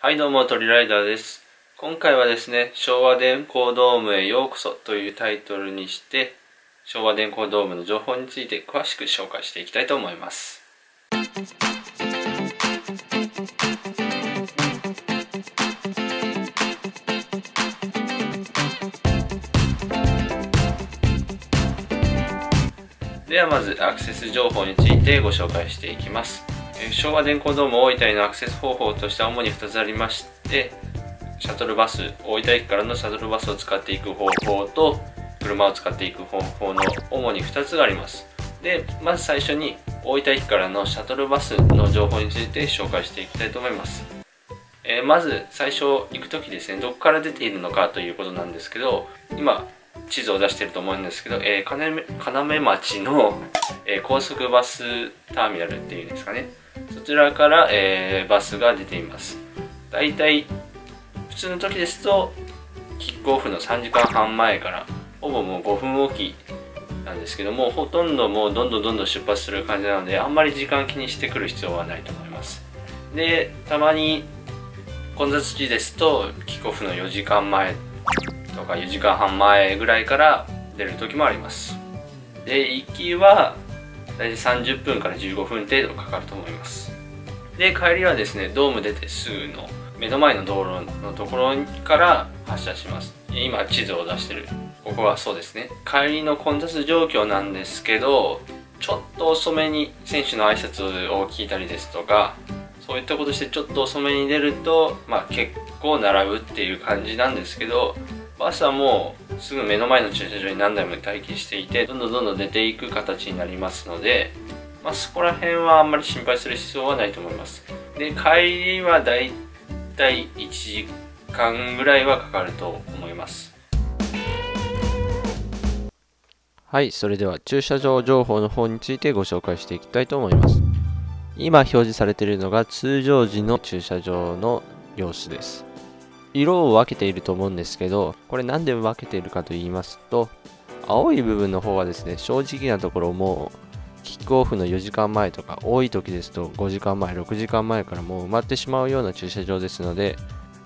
はいどうも、トリライダーです。今回はですね、昭和電工ドームへようこそというタイトルにして、昭和電工ドームの情報について詳しく紹介していきたいと思います。ではまずアクセス情報についてご紹介していきます。昭和電工ドーム大分へのアクセス方法としては主に2つありましてシャトルバス大分駅からのシャトルバスを使っていく方法と車を使っていく方法の主に2つがあります。でまず最初に大分駅からのシャトルバスの情報について紹介していきたいと思います、えーまず最初行く時ですねどこから出ているのかということなんですけど今地図を出してると思うんですけど、えー、金目町の、えー高速バスターミナルっていうんですかね。そちらから、えーバスが出ています。だいたい普通の時ですとキックオフの3時間半前からほぼもう5分おきなんですけどもほとんどもうどんどんどんどん出発する感じなのであんまり時間気にしてくる必要はないと思います。でたまに混雑時ですとキックオフの4時間前とか4時間半前ぐらいから出る時もあります。で行きは大体30分から15分程度かかると思います。で帰りはですねドーム出てすぐの目の前の道路のところから発車します。今地図を出してる。ここはそうですね。帰りの混雑状況なんですけどちょっと遅めに選手の挨拶を聞いたりですとかそういったことしてちょっと遅めに出ると、まあ、結構並ぶっていう感じなんですけどバスはもうすぐ目の前の駐車場に何台も待機していてどんどんどんどん出ていく形になりますので、まあ、そこら辺はあんまり心配する必要はないと思いますで帰りはだいたい1時間ぐらいはかかると思いますはい、それでは駐車場情報の方についてご紹介していきたいと思います。今表示されているのが通常時の駐車場の様子です。色を分けていると思うんですけど、これなんで分けているかと言いますと、青い部分の方はですね、正直なところもうキックオフの4時間前とか、多い時ですと5時間前、6時間前からもう埋まってしまうような駐車場ですので、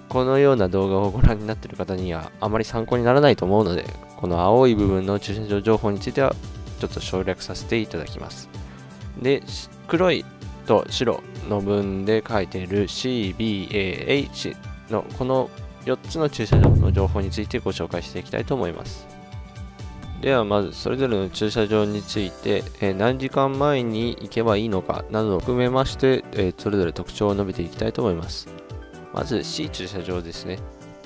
このような動画をご覧になっている方にはあまり参考にならないと思うので、この青い部分の駐車場情報についてはちょっと省略させていただきます。で、黒いと白の分で書いている CBAH のこの4つの駐車場の情報についてご紹介していきたいと思います。ではまずそれぞれの駐車場について、え何時間前に行けばいいのかなどを含めまして、えそれぞれ特徴を述べていきたいと思います。まず C 駐車場ですね。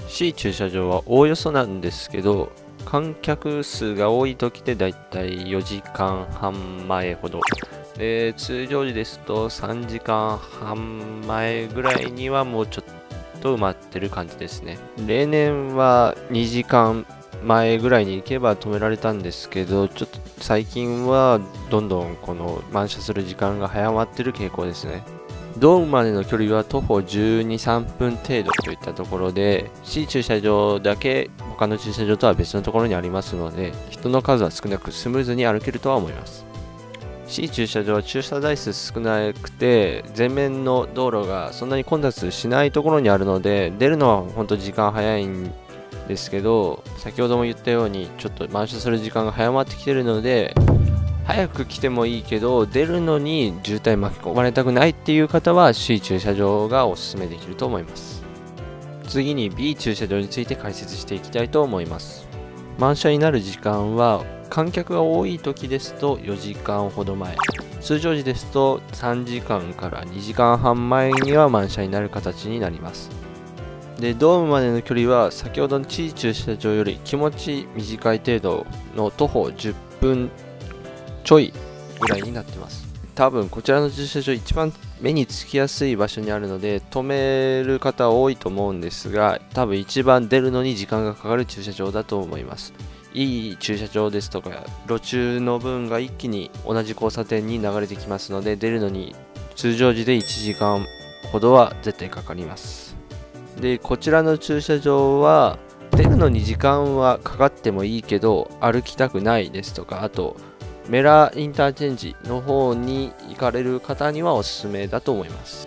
C 駐車場はおおよそなんですけど、観客数が多い時でだいたい4時間半前ほど。で、通常時ですと3時間半前ぐらいにはもうちょっと埋まってる感じですね。例年は2時間前ぐらいに行けば止められたんですけど、ちょっと最近はどんどんこの満車する時間が早まってる傾向ですね。ドームまでの距離は徒歩12、3分程度といったところで C 駐車場だけ他の駐車場とは別のところにありますので人の数は少なくスムーズに歩けるとは思います C 駐車場は駐車台数少なくて前面の道路がそんなに混雑しないところにあるので出るのは本当時間早いんですけど先ほども言ったようにちょっと満車する時間が早まってきてるので早く来てもいいけど出るのに渋滞巻き込まれたくないっていう方は C 駐車場がおすすめできると思います。次に B 駐車場について解説していきたいと思います。満車になる時間は観客が多い時ですと4時間ほど前通常時ですと3時間から2時間半前には満車になる形になります。でドームまでの距離は先ほどの C 駐車場より気持ち短い程度の徒歩10分ちょいぐらいになってます。多分こちらの駐車場一番目につきやすい場所にあるので止める方多いと思うんですが多分一番出るのに時間がかかる駐車場だと思います。いい駐車場ですとか路中の分が一気に同じ交差点に流れてきますので出るのに通常時で1時間ほどは絶対かかります。でこちらの駐車場は出るのに時間はかかってもいいけど歩きたくないですとかあとメラインターチェンジの方に行かれる方にはおすすめだと思います。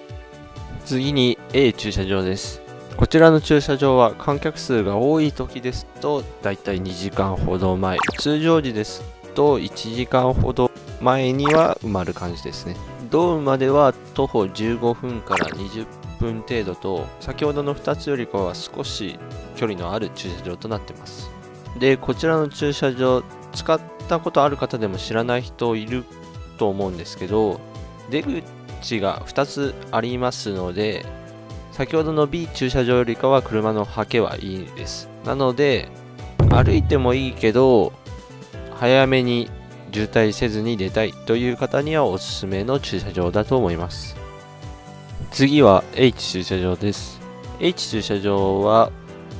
次に A 駐車場です。こちらの駐車場は観客数が多い時ですとだいたい2時間ほど前。通常時ですと1時間ほど前には埋まる感じですね。ドームまでは徒歩15分から20分程度と先ほどの2つよりかは少し距離のある駐車場となってます。でこちらの駐車場使ったことある方でも知らない人いると思うんですけど出口が2つありますので先ほどの B 駐車場よりかは車のはけはいいです。なので歩いてもいいけど早めに渋滞せずに出たいという方にはおすすめの駐車場だと思います。次は H 駐車場です。H 駐車場は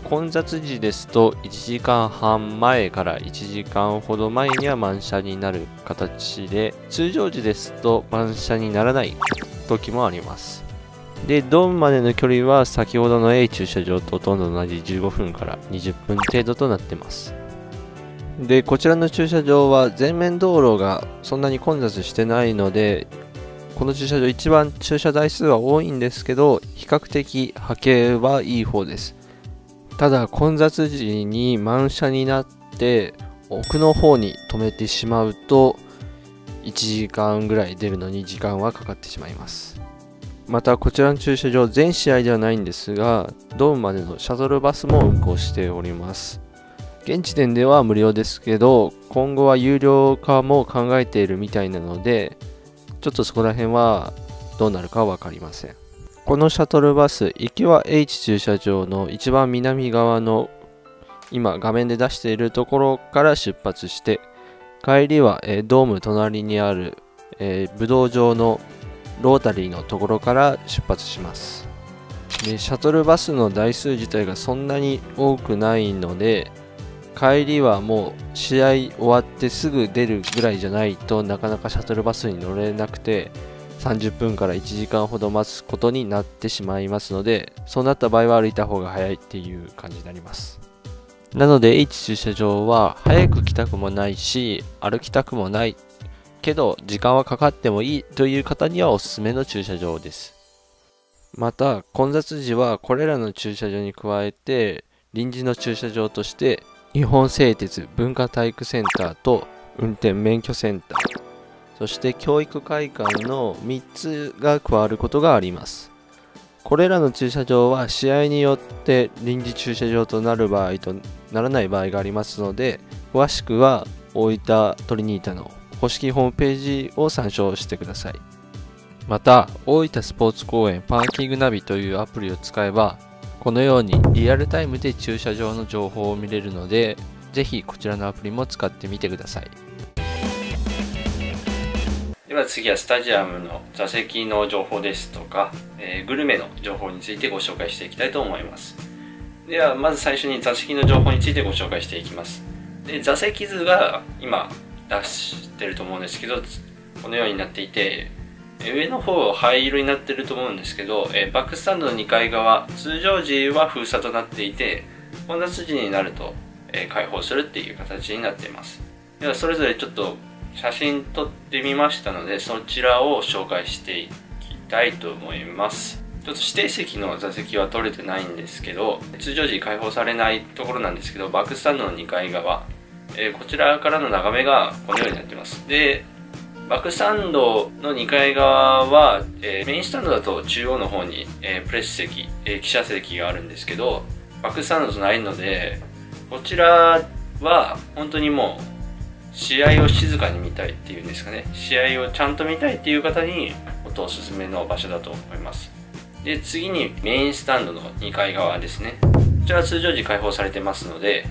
混雑時ですと1時間半前から1時間ほど前には満車になる形で通常時ですと満車にならない時もあります。でドームまでの距離は先ほどの A 駐車場とほとんど同じ15分から20分程度となってます。でこちらの駐車場は前面道路がそんなに混雑してないのでこの駐車場一番駐車台数は多いんですけど比較的波形はいい方です。ただ混雑時に満車になって奥の方に止めてしまうと1時間ぐらい出るのに時間はかかってしまいます。またこちらの駐車場全試合ではないんですがドームまでのシャトルバスも運行しております。現時点では無料ですけど今後は有料化も考えているみたいなのでちょっとそこら辺はどうなるか分かりません。このシャトルバス行きは H 駐車場の一番南側の今画面で出しているところから出発して帰りは、え、ドーム隣にある、えー、武道場のロータリーのところから出発します。でシャトルバスの台数自体がそんなに多くないので帰りはもう試合終わってすぐ出るぐらいじゃないとなかなかシャトルバスに乗れなくて30分から1時間ほど待つことになってしまいますのでそうなった場合は歩いた方が早いっていう感じになります。なので H 駐車場は早く来たくもないし歩きたくもないけど時間はかかってもいいという方にはおすすめの駐車場です。また混雑時はこれらの駐車場に加えて臨時の駐車場として日本製鉄文化体育センターと運転免許センター。そして教育会館の3つが加わることがあります。これらの駐車場は試合によって臨時駐車場となる場合とならない場合がありますので詳しくは大分トリニータの公式ホームページを参照してください。また大分スポーツ公園パーキングナビというアプリを使えばこのようにリアルタイムで駐車場の情報を見れるのでぜひこちらのアプリも使ってみてください。では次はスタジアムの座席の情報ですとか、えー、グルメの情報についてご紹介していきたいと思います。ではまず最初に座席の情報についてご紹介していきます。で座席図が今出してると思うんですけどこのようになっていて上の方灰色になってると思うんですけど、えバックスタンドの2階側通常時は封鎖となっていて混雑時になると、え開放するっていう形になっています。ではそれぞれちょっと写真撮ってみましたのでそちらを紹介していきたいと思います。ちょっと指定席の座席は取れてないんですけど通常時開放されないところなんですけどバックスタンドの2階側、えー、こちらからの眺めがこのようになってます。でバックスタンドの2階側は、えー、メインスタンドだと中央の方に、えー、プレス席、えー、記者席があるんですけどバックスタンドとないのでこちらは本当にもう試合を静かに見たいっていうんですかね。試合をちゃんと見たいっていう方にもっとおすすめの場所だと思います。で次にメインスタンドの2階側ですね。こちらは通常時開放されてますので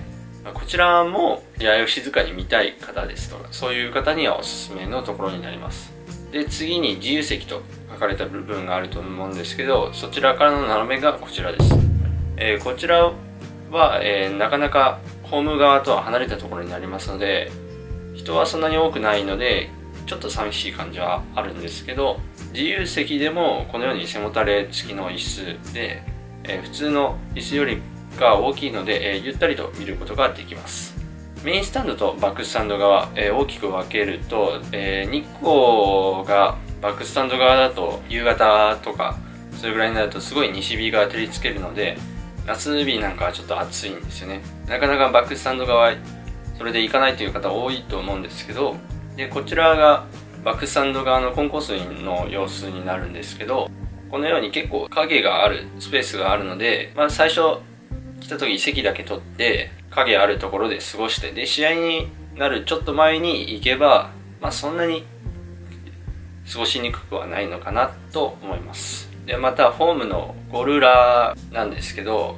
こちらも試合を静かに見たい方ですとかそういう方にはおすすめのところになります。で次に自由席と書かれた部分があると思うんですけどそちらからの斜めがこちらです、えー、こちらは、えー、なかなかホーム側とは離れたところになりますので人はそんなに多くないのでちょっと寂しい感じはあるんですけど自由席でもこのように背もたれ付きの椅子で、えー、普通の椅子よりが大きいので、えー、ゆったりと見ることができます。メインスタンドとバックスタンド側、えー、大きく分けると、えー、日光がバックスタンド側だと夕方とかそれぐらいになるとすごい西日が照りつけるので夏日なんかはちょっと暑いんですよね。なかなかバックスタンド側それで行かないという方多いと思うんですけどでこちらがバックスタンド側のコンコースの様子になるんですけどこのように結構影があるスペースがあるので、まあ、最初来た時席だけ取って影あるところで過ごしてで試合になるちょっと前に行けば、まあ、そんなに過ごしにくくはないのかなと思います。でまたホームのゴール裏なんですけど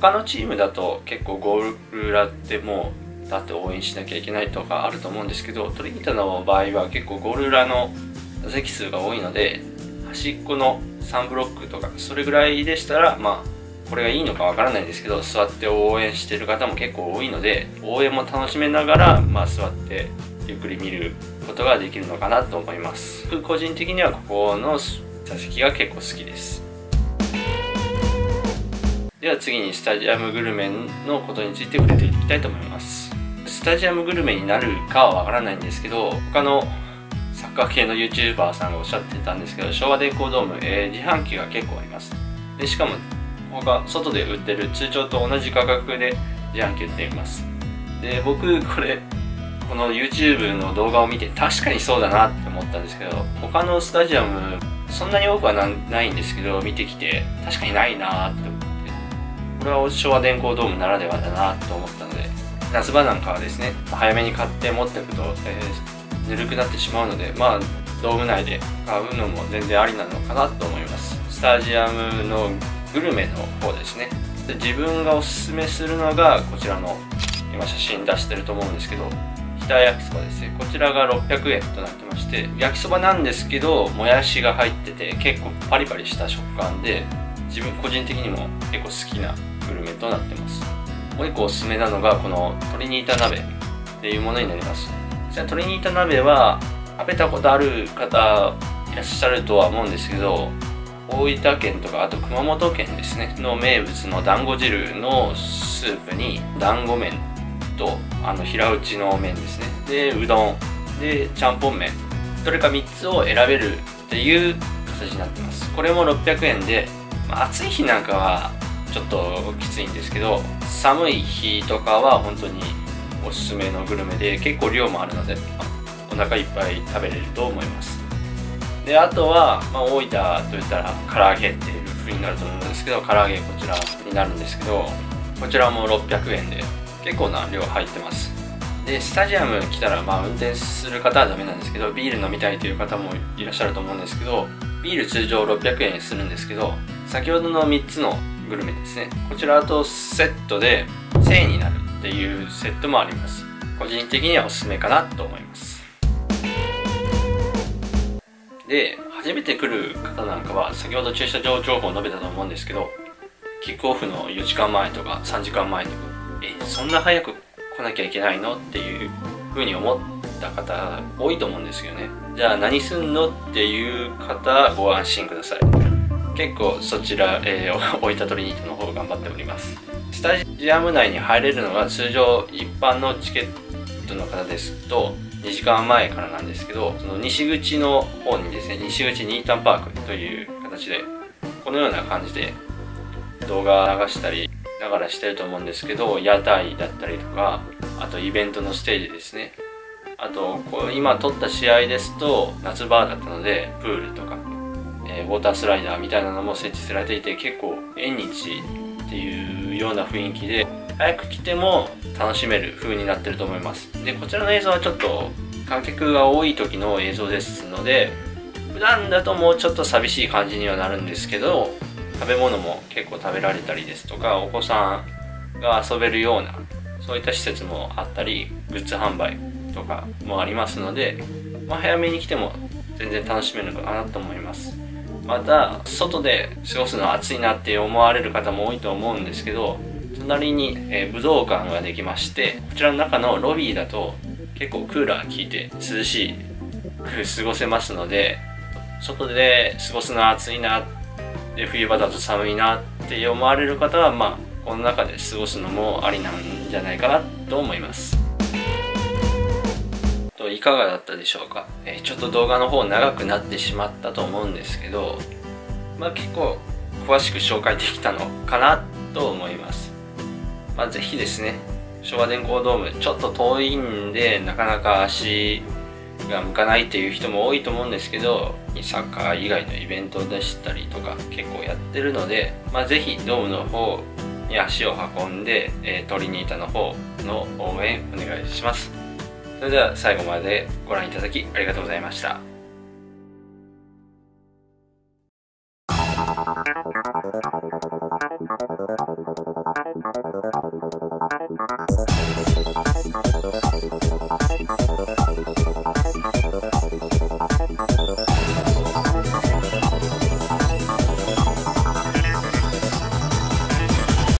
他のチームだと結構ゴール裏ってもう立って応援しなきゃいけないとかあると思うんですけどトリニタの場合は結構ゴール裏の席数が多いので端っこの3ブロックとかそれぐらいでしたらまあこれがいいのかわからないんですけど座って応援してる方も結構多いので応援も楽しめながら、まあ、座ってゆっくり見ることができるのかなと思います。個人的にはここの座席が結構好きです。では次にスタジアムグルメのことについて触れていきたいと思います。スタジアムグルメになるかはわからないんですけど他のサッカー系の YouTuber さんがおっしゃってたんですけど昭和電工ドーム、えー、自販機が結構あります。でしかも他外で売ってる通常と同じ価格で自販機売っています。で僕これこの YouTube の動画を見て確かにそうだなって思ったんですけど他のスタジアムそんなに多くはないんですけど見てきて確かにないなって思ってこれは昭和電工ドームならではだなと思ったので夏場なんかはですね早めに買って持っておくと、えー、ぬるくなってしまうのでまあドーム内で買うのも全然ありなのかなと思います。スタジアムのグルメの方ですね。で自分がおすすめするのがこちらの今写真出してると思うんですけど北焼きそばですね。こちらが600円となってまして焼きそばなんですけどもやしが入ってて結構パリパリした食感で自分個人的にも結構好きなグルメとなってます。もう一個おすすめなのがこの鶏ニータ鍋っていうものになります。鶏ニータ鍋は食べたことある方いらっしゃるとは思うんですけど大分県とかあと熊本県ですねの名物の団子汁のスープに団子麺とあの平打ちの麺ですね。でうどん。でちゃんぽん麺。どれか3つを選べるっていう形になってます。これも600円で、まあ、暑い日なんかはちょっときついんですけど寒い日とかは本当におすすめのグルメで結構量もあるのでお腹いっぱい食べれると思います。であとは、まあ、大分といったら唐揚げっていう風になると思うんですけど唐揚げこちらになるんですけどこちらも600円で結構な量入ってます。でスタジアム来たらまあ運転する方はダメなんですけどビール飲みたいという方もいらっしゃると思うんですけどビール通常600円するんですけど先ほどの3つのグルメですね。こちらとセットで1000円になるっていうセットもあります。個人的にはおすすめかなと思います。で初めて来る方なんかは先ほど駐車場情報を述べたと思うんですけどキックオフの4時間前とか3時間前とかえそんな早く来なきゃいけないの？っていうふうに思った方多いと思うんですよね。じゃあ何すんの？っていう方ご安心ください。結構そちら、えー、大分トリニートの方頑張っております。スタジアム内に入れるのが通常一般のチケットの方ですと2時間前からなんですけどその西口の方にですね西口ニータンパークという形でこのような感じで動画流したりながらしてると思うんですけど屋台だったりとかあとイベントのステージですね。あとこう今撮った試合ですと夏場だったのでプールとか、えー、ウォータースライダーみたいなのも設置されていて結構縁日っていうような雰囲気で早く来ても楽しめる風になってると思います。でこちらの映像はちょっと観客が多い時の映像ですので普段だともうちょっと寂しい感じにはなるんですけど食べ物も結構食べられたりですとかお子さんが遊べるようなそういった施設もあったりグッズ販売とかもありますので、まあ、早めに来ても全然楽しめるのかなと思います。また外で過ごすの暑いなって思われる方も多いと思うんですけど隣に、えー、武道館ができましてこちらの中のロビーだと結構クーラー効いて涼しく過ごせますので外で過ごすのは暑いなで冬場だと寒いなって思われる方はまあこの中で過ごすのもありなんじゃないかなと思います。といかがだったでしょうか、えー、ちょっと動画の方長くなってしまったと思うんですけどまあ、結構詳しく紹介できたのかなと思います。まあ、ぜひですね。昭和電工ドーム。ちょっと遠いんでなかなか足が向かないっていう人も多いと思うんですけどサッカー以外のイベントでしたりとか結構やってるので、まあ、ぜひドームの方に足を運んで、えー、トリニータの方の応援お願いします。それでは最後までご覧いただきありがとうございました。